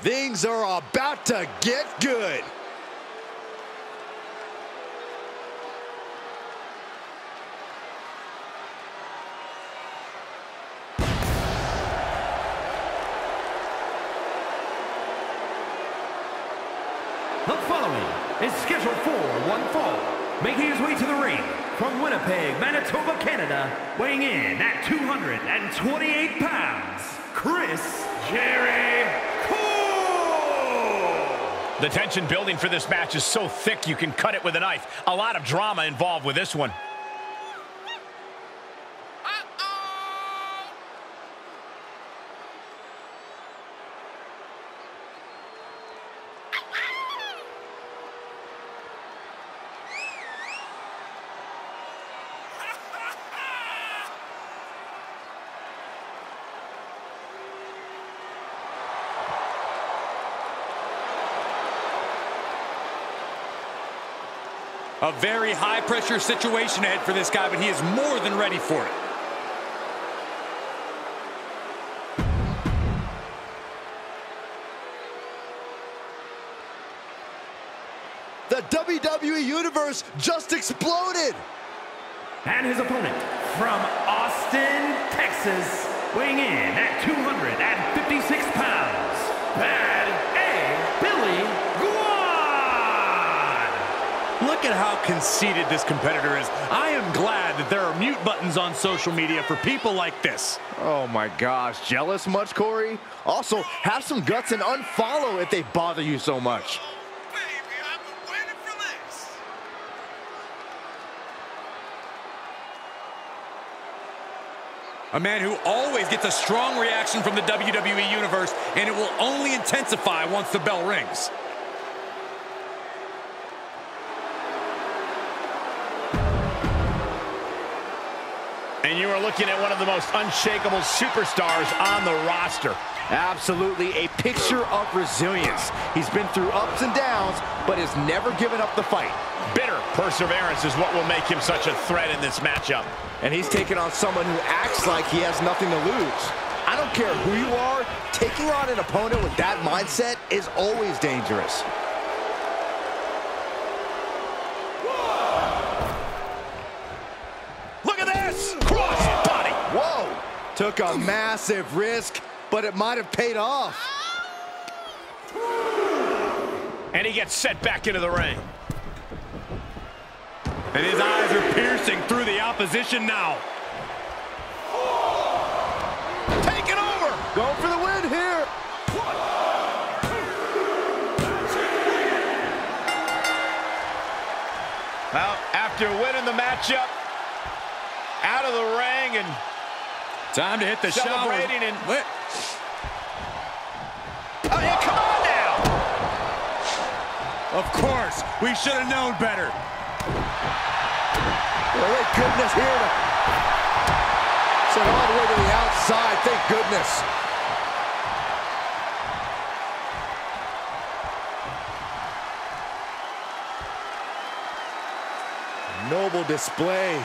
Things are about to get good. The following is scheduled for one fall, making his way to the ring from Winnipeg, Manitoba, Canada, weighing in at 228 pounds, Chris Jericho. The tension building for this match is so thick you can cut it with a knife. A lot of drama involved with this one. A very high-pressure situation ahead for this guy, but he is more than ready for it. The WWE Universe just exploded. And his opponent from Austin, Texas, weighing in at 256 pounds, conceited this competitor is. I am glad that there are mute buttons on social media for people like this. Oh my gosh, jealous much, Corey? Also, have some guts and unfollow if they bother you so much. Baby, I've been waiting for this. A man who always gets a strong reaction from the WWE Universe, and it will only intensify once the bell rings. And you are looking at one of the most unshakable superstars on the roster. Absolutely a picture of resilience. He's been through ups and downs, but has never given up the fight. Bitter perseverance is what will make him such a threat in this matchup. And he's taking on someone who acts like he has nothing to lose. I don't care who you are, taking on an opponent with that mindset is always dangerous. Took a massive risk, but it might have paid off. And he gets set back into the ring. And his eyes are piercing through the opposition now. Taking over! Go for the win here. Well, after winning the matchup, out of the ring and Time to hit the shower. Celebrating and- Wait. Oh, yeah, come on now! Of course, we should have known better. Well, thank goodness here to send all the way to the outside. Thank goodness. Noble display